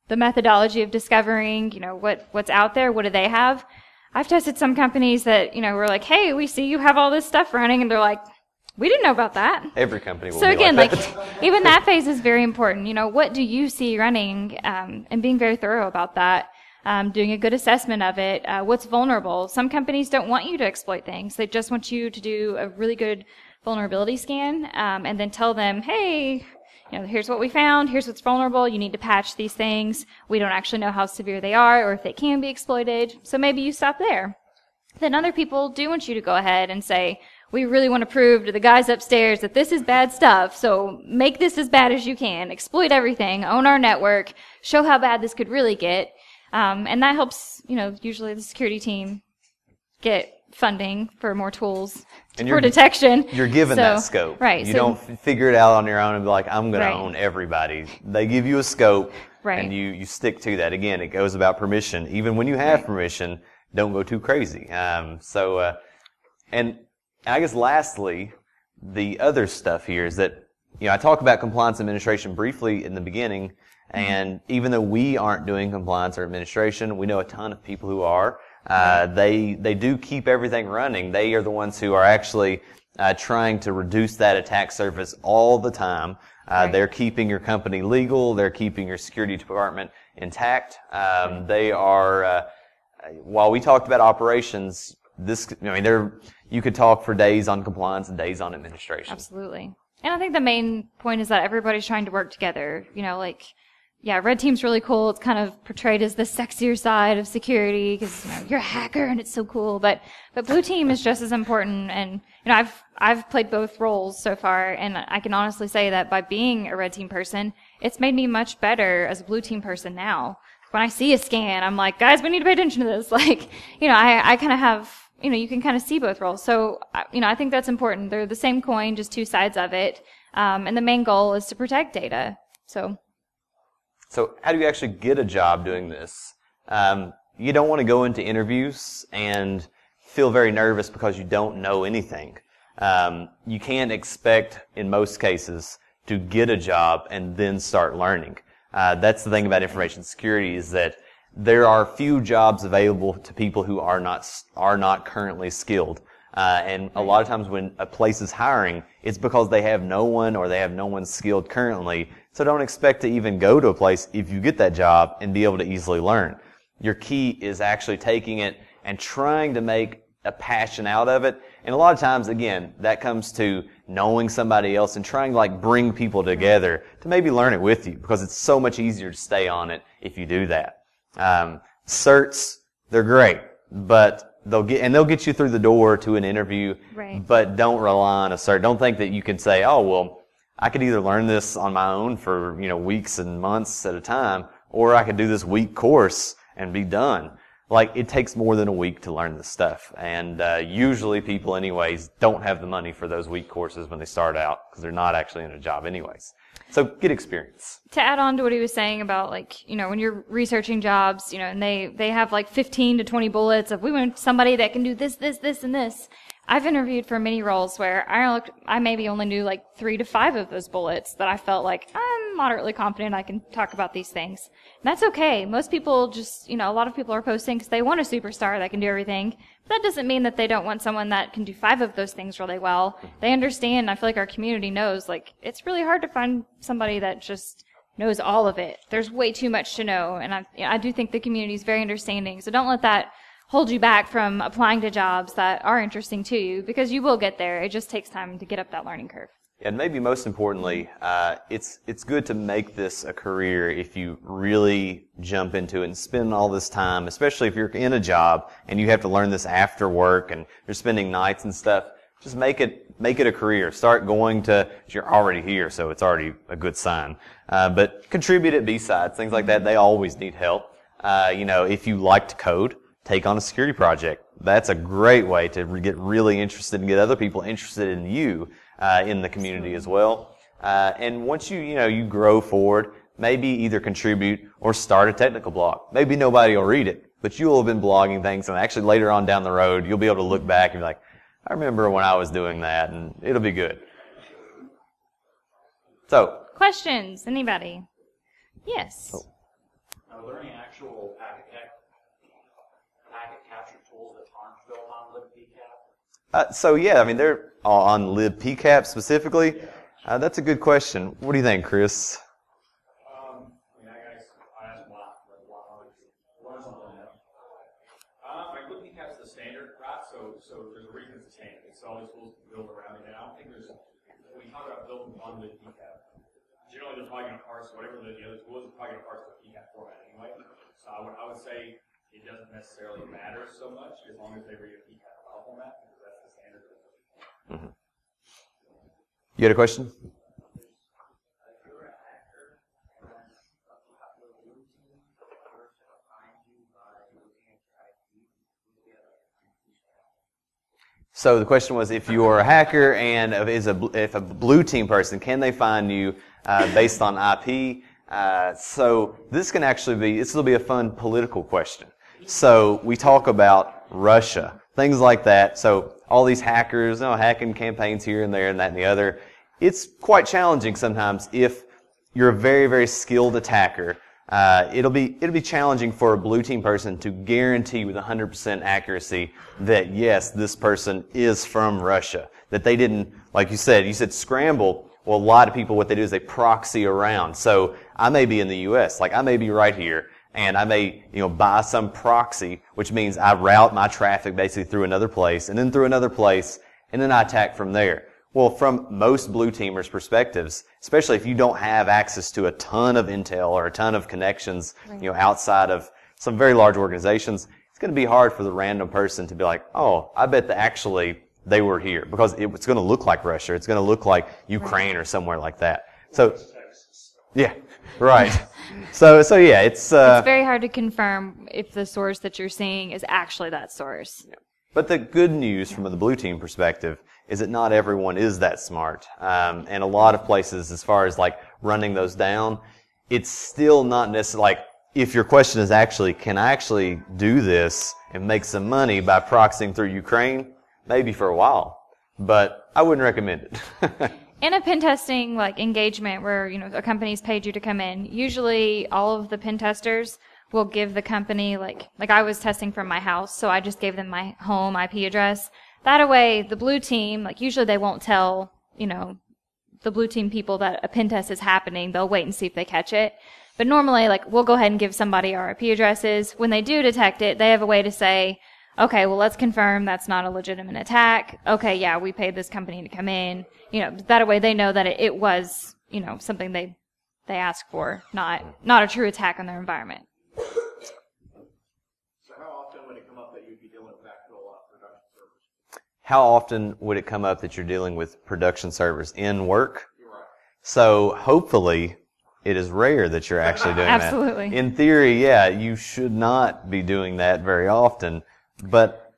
the methodology of discovering, you know, what what's out there, what do they have? I've tested some companies that, you know, were like, hey, we see you have all this stuff running, and they're like, we didn't know about that. Every company will So again, like, like, even that phase is very important. You know, what do you see running, um, and being very thorough about that. Um, doing a good assessment of it. Uh, what's vulnerable? Some companies don't want you to exploit things. They just want you to do a really good vulnerability scan, um, and then tell them, hey, you know, here's what we found. Here's what's vulnerable. You need to patch these things. We don't actually know how severe they are or if they can be exploited. So maybe you stop there. Then other people do want you to go ahead and say, we really want to prove to the guys upstairs that this is bad stuff, so make this as bad as you can, exploit everything, own our network, show how bad this could really get. Um, and that helps, you know, usually the security team get funding for more tools And for detection. You're given So- that scope. Right. You so- don't figure it out on your own and be like, I'm going Right. to own everybody. They give you a scope. Right. And you, you stick to that. Again, it goes about permission. Even when you have Right. permission, don't go too crazy. Um, so, uh, and I guess lastly, the other stuff here is that, you know, I talk about compliance administration briefly in the beginning, and even though we aren't doing compliance or administration, we know a ton of people who are. Uh, they they do keep everything running. They are the ones who are actually uh, trying to reduce that attack surface all the time. Uh, Right. They're keeping your company legal. They're keeping your security department intact. Um, they are. Uh, while we talked about operations, this I mean, there you could talk for days on compliance and days on administration. Absolutely. And I think the main point is that everybody's trying to work together. You know, like, yeah, red team's really cool. It's kind of portrayed as the sexier side of security because you know, you're a hacker and it's so cool. But but blue team is just as important. And you know, I've I've played both roles so far, and I can honestly say that by being a red team person, it's made me much better as a blue team person now. When I see a scan, I'm like, guys, we need to pay attention to this. Like, you know, I I kind of have you know, you can kind of see both roles. So, you know, I think that's important. They're the same coin, just two sides of it. Um, and the main goal is to protect data. So, So how do you actually get a job doing this? Um, you don't want to go into interviews and feel very nervous because you don't know anything. Um, you can't expect, in most cases, to get a job and then start learning. Uh, that's the thing about information security is that there are few jobs available to people who are not are not currently skilled. Uh, and a lot of times when a place is hiring, it's because they have no one or they have no one skilled currently. So don't expect to even go to a place if you get that job and be able to easily learn. Your key is actually taking it and trying to make a passion out of it. And a lot of times, again, that comes to knowing somebody else and trying to like bring people together to maybe learn it with you because it's so much easier to stay on it if you do that. Um, certs, they're great, but they'll get, and they'll get you through the door to an interview, Right. but don't rely on a cert. Don't think that you can say, oh, well, I could either learn this on my own for, you know, weeks and months at a time, or I could do this week course and be done. Like, it takes more than a week to learn this stuff. And, uh, usually people anyways don't have the money for those week courses when they start out because they're not actually in a job anyways. So get experience. to add on to what he was saying about like, you know, when you're researching jobs, you know, and they, they have like 15 to 20 bullets of we want somebody that can do this, this, this, and this. I've interviewed for many roles where I looked, I maybe only knew like three to five of those bullets that I felt like I'm moderately confident I can talk about these things. And that's okay. Most people just, you know, a lot of people are posting because they want a superstar that can do everything. But that doesn't mean that they don't want someone that can do five of those things really well. They understand. I feel like our community knows, like, it's really hard to find somebody that just knows all of it. There's way too much to know. And I, I do think the community is very understanding. So don't let that hold you back from applying to jobs that are interesting to you because you will get there. It just takes time to get up that learning curve. And maybe most importantly, uh, it's it's good to make this a career if you really jump into it and spend all this time, especially if you're in a job and you have to learn this after work and you're spending nights and stuff. Just make it make it a career. Start going to. You're already here, so it's already a good sign. Uh, but contribute at B sides, things like that. They always need help. Uh, you know, if you like to code, take on a security project. That's a great way to re- get really interested and get other people interested in you uh, in the community as well. Uh, and once you you know you grow forward, maybe either contribute or start a technical blog. Maybe nobody will read it, but you will have been blogging things, and actually later on down the road, you'll be able to look back and be like, I remember when I was doing that, and it'll be good. So, Questions? Anybody? Yes. Are there any actual packet, cap- packet capture tools that aren't built on libpcap? Uh, so yeah, I mean they're on libpcap specifically. Uh, that's a good question. What do you think, Chris? I would, I would say it doesn't necessarily matter so much as long as they read a PCAP file format because that's the standard. You had a question? So the question was, if you are a hacker and is a if a blue team person, can they find you uh, based on IP? Uh, so this can actually be this will be a fun political question. So we talk about Russia, things like that. So all these hackers, you know, hacking campaigns here and there and that and the other. It's quite challenging sometimes if you're a very very skilled attacker uh, it'll be it'll be challenging for a blue team person to guarantee with 100% accuracy that yes, this person is from Russia. That they didn't, like you said, you said scramble. Well, a lot of people, what they do is they proxy around. So I may be in the U.S., like I may be right here, and I may, you know, buy some proxy, which means I route my traffic basically through another place, and then through another place, and then I attack from there. Well, from most blue teamers' perspectives, especially if you don't have access to a ton of intel or a ton of connections, you know, outside of some very large organizations, it's going to be hard for the random person to be like, oh, I bet that actually they were here because it's going to look like Russia. It's going to look like Ukraine or somewhere like that. So, yeah, right. So, so yeah, it's, uh, It's very hard to confirm if the source that you're seeing is actually that source. But the good news from the blue team perspective is that not everyone is that smart. Um, and a lot of places, as far as like running those down, it's still not necessarily like, if your question is actually, can I actually do this and make some money by proxying through Ukraine? Maybe for a while. But I wouldn't recommend it. In a pen testing like engagement where you know a company's paid you to come in, usually all of the pen testers will give the company like like I was testing from my house, so I just gave them my home IP address. That way, the blue team like usually they won't tell you know the blue team people that a pen test is happening. They'll wait and see if they catch it. But normally, like we'll go ahead and give somebody our IP addresses. When they do detect it, they have a way to say, okay, well, let's confirm that's not a legitimate attack. Okay, yeah, we paid this company to come in. You know, that way they know that it, it was, you know, something they, they asked for, not, not a true attack on their environment. So how often would it come up that you'd be dealing with backfill on production servers? How often would it come up that you're dealing with production servers in work? Right. So hopefully it is rare that you're actually doing Absolutely. that. In theory, yeah, you should not be doing that very often, but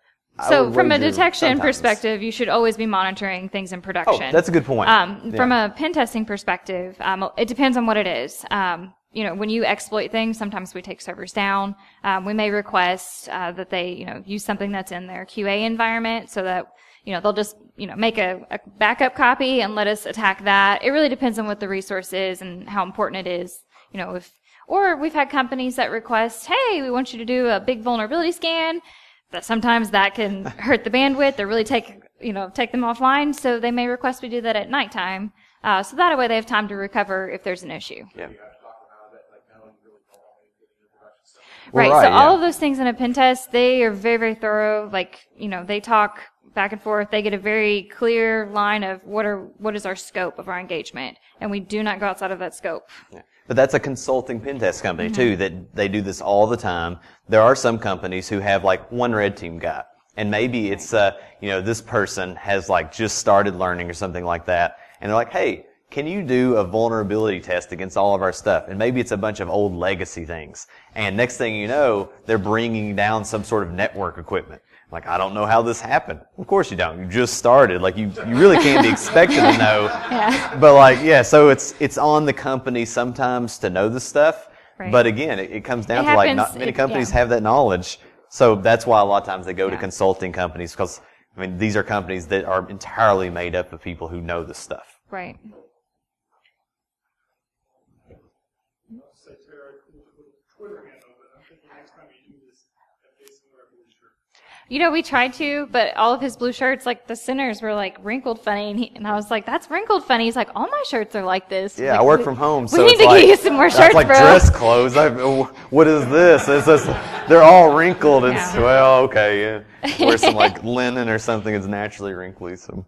So from a detection sometimes. perspective, you should always be monitoring things in production. Oh, that's a good point. Um, Yeah. From a pen testing perspective, um, it depends on what it is. Um, you know, when you exploit things, sometimes we take servers down. Um, we may request uh, that they, you know, use something that's in their QA environment so that you know they'll just you know make a, a backup copy and let us attack that. It really depends on what the resource is and how important it is. You know, if or we've had companies that request, hey, we want you to do a big vulnerability scan. But sometimes that can hurt the bandwidth or really take you know take them offline. So they may request we do that at nighttime. Uh, so that way they have time to recover if there's an issue. yeah. Right. Well, so right, all of those things in a pen test, they are very, very thorough. Like, you know, they talk back and forth. They get a very clear line of what are, what is our scope of our engagement. And we do not go outside of that scope. Yeah. But that's a consulting pen test company Mm-hmm. too, that they do this all the time. There are some companies who have like one red team guy. And maybe it's, uh, you know, this person has like just started learning or something like that. And they're like, hey, can you do a vulnerability test against all of our stuff? And maybe it's a bunch of old legacy things. And next thing you know, they're bringing down some sort of network equipment. Like, I don't know how this happened. Of course you don't. You just started. Like, you, you really can't be expected to know. Yeah. But like, yeah, so it's, it's on the company sometimes to know the stuff. Right. But again, it, it comes down It to like not many it- companies yeah. have that knowledge. So that's why a lot of times they go to consulting companies because, I mean, these are companies that are entirely made up of people who know the stuff. Right. say Tara, with Twitter handle, but I'm thinking next time you do this, at least wear a blue shirt. You know, we tried to, but all of his blue shirts, like the centers were like wrinkled funny. And, he, and I was like, that's wrinkled funny. He's like, all my shirts are like this. Yeah, Like, I work we- from home, We so need it's to like, get you some more shirts, like bro. dress clothes. I, what is this? It's just, they're all wrinkled. It's Yeah. well, okay, yeah. Wear some like linen or something that's naturally wrinkly. So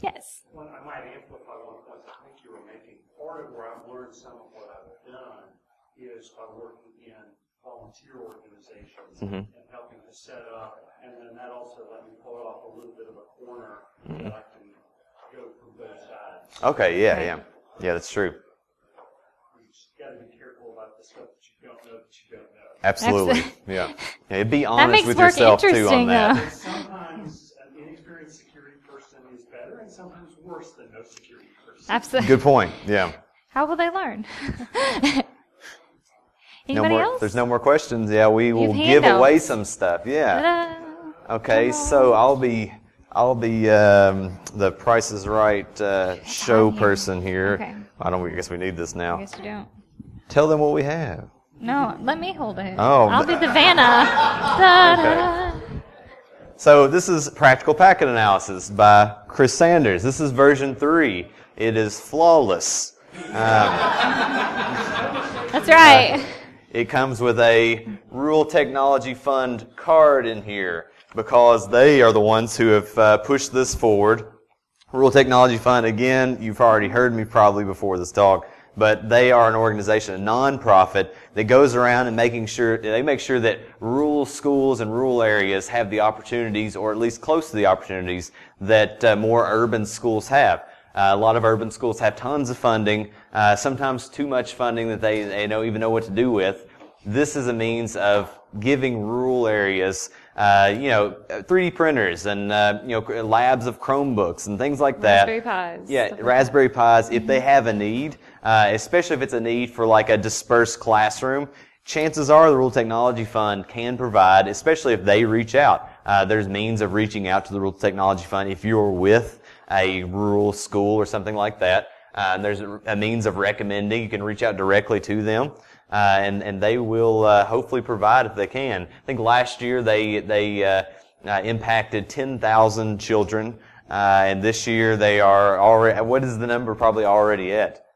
Yes. Well, I might amplify one point I think you were making. Part of where I've learned some of what I've done is by working in volunteer organizations mm-hmm. and helping to set up, and then that also let me pull off a little bit of a corner mm-hmm. that I can go from both sides. okay, yeah, yeah, yeah. That's true. You just gotta be careful about the stuff that you don't know that you don't know. Absolutely. yeah. yeah. Be honest makes with work yourself too interesting, on that. though. Sometimes an inexperienced security person is better, and sometimes worse than no security person. Absolutely. Good point. Yeah. How will they learn? No more. else? There's no more questions. Yeah, we will give away some stuff. Yeah. Ta-da. Okay, so I'll be I'll be um, the Price is Right uh, show person here. Okay. I don't. I guess we need this now. I guess you don't. Tell them what we have. No, let me hold it. Oh, I'll be the Vanna. Da. So this is Practical Packet Analysis by Chris Sanders. This is version three. It is flawless. That's right. It comes with a Rural Technology Fund card in here because they are the ones who have uh, pushed this forward. Rural Technology Fund, again, you've already heard me probably before this talk, but they are an organization, a nonprofit that goes around and making sure, they make sure that rural schools and rural areas have the opportunities, or at least close to the opportunities, that uh, more urban schools have. Uh, a lot of urban schools have tons of funding, uh, sometimes too much funding that they, they don't even know what to do with. This is a means of giving rural areas, uh, you know, 3D printers and, uh, you know, labs of Chromebooks and things like that. Raspberry Pis, Yeah, like Raspberry Pis, if they have a need, uh, especially if it's a need for like a dispersed classroom, chances are the Rural Technology Fund can provide, especially if they reach out. Uh, there's means of reaching out to the Rural Technology Fund if you're with a rural school or something like that. Uh, and there's a, a means of recommending. You can reach out directly to them. Uh, and, and they will uh, hopefully provide if they can. I think last year they they uh, uh, impacted 10,000 children, uh, and this year they are already. What is the number? Probably already at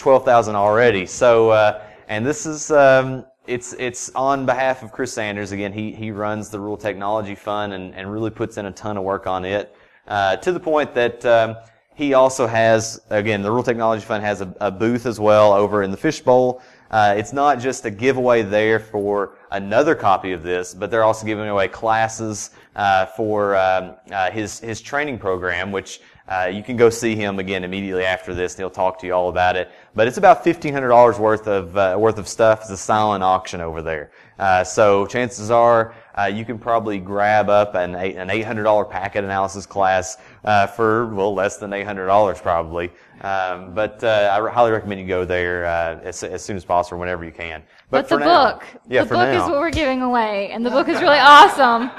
12,000 already. So, uh, and this is, um, it's, it's on behalf of Chris Sanders. Again, he, he runs the Rural Technology Fund and, and really puts in a ton of work on it, uh, to the point that, um, he also has, again, the Rural Technology Fund has a, a booth as well over in the Fishbowl. Uh, it's not just a giveaway there for another copy of this, but they're also giving away classes uh, for um, uh, his his training program, which uh, you can go see him again immediately after this. And he'll talk to you all about it. But it's about fifteen hundred dollars worth of uh, worth of stuff. It's a silent auction over there. Uh, so chances are uh, you can probably grab up an an eight hundred dollar packet analysis class uh, for well less than eight hundred dollars probably. Um, but uh, I highly recommend you go there uh, as, as soon as possible, whenever you can. But, for the now- book, yeah, the book now. is what we're giving away, and the book is really awesome.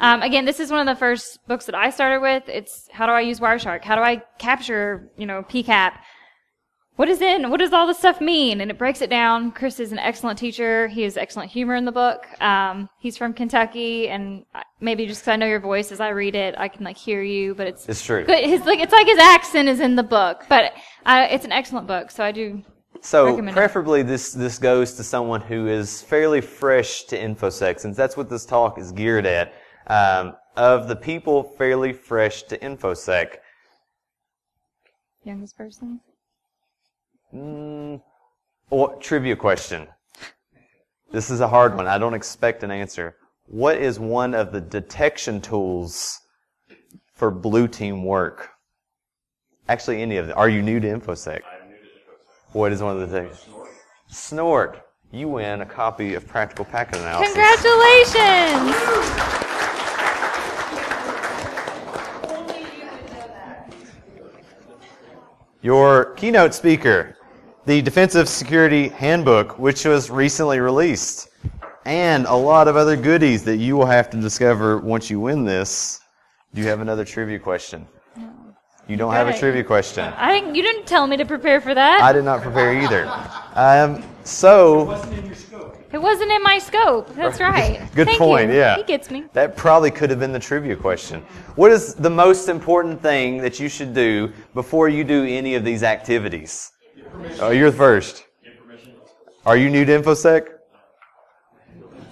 Um, again, this is one of the first books that I started with. It's how do I use Wireshark? How do I capture, you know, PCAP? What is in? What does all this stuff mean? And it breaks it down. Chris is an excellent teacher. He has excellent humor in the book. Um, he's from Kentucky, and maybe just because I know your voice as I read it, I can like hear you. But it's It's true. Good. His like it's like his accent is in the book, but uh, it's an excellent book. So I do So Recommend it. preferably this this goes to someone who is fairly fresh to infosec, since that's what this talk is geared at. Um, of the people fairly fresh to infosec, youngest person. Mm, or trivia question. This is a hard one. I don't expect an answer. What is one of the detection tools for blue team work? Actually, any of them. Are you new to infosec? What is one of the things? Snort. You win a copy of Practical Packet Analysis. Congratulations! Your keynote speaker, the Defensive Security Handbook, which was recently released, and a lot of other goodies that you will have to discover once you win this. Do you have another trivia question? No. You don't have a trivia question. I didn't. You didn't tell me to prepare for that. I did not prepare either. Um, so Wasn't in your scope. it wasn't in my scope. That's right. Good Thank point, you. yeah. He gets me. That probably could have been the trivia question. What is the most important thing that you should do before you do any of these activities? Oh, you're first. Are you new to InfoSec?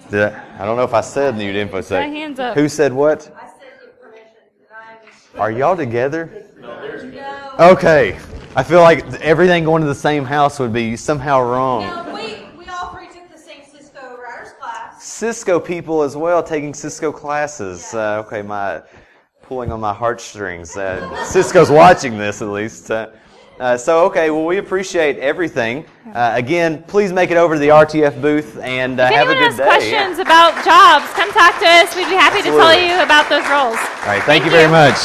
Did I, I don't know if I said new to InfoSec. My hands up. Who said what? I said give permission, and I'm, Are y'all together? no, Okay. I feel like everything going to the same house would be somehow wrong. no, we, we all three took the same Cisco routers class. Cisco people as well taking Cisco classes. Uh, okay, my pulling on my heartstrings. Uh, Cisco's watching this at least. Uh, uh, so, okay, well, we appreciate everything. Uh, again, please make it over to the RTF booth and uh, have a good day. If anyone has questions about jobs, come talk to us. We'd be happy Absolutely. to tell you about those roles. All right, thank, thank you very you. much.